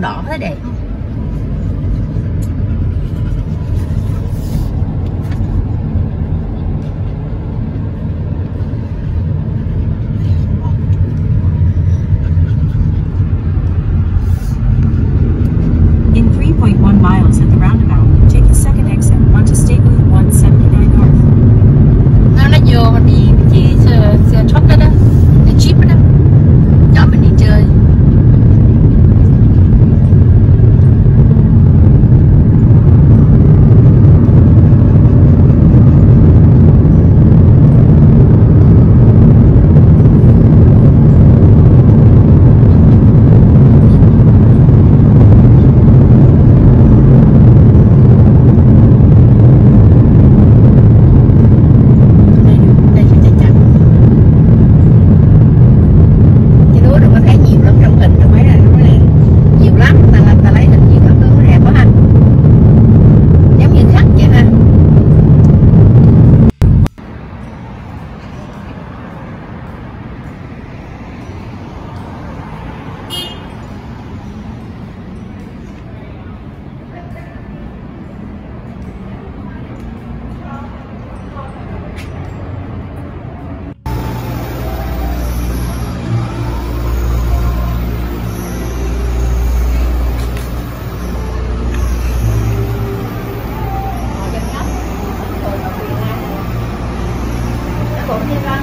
đỏ thế đẹp. 我可以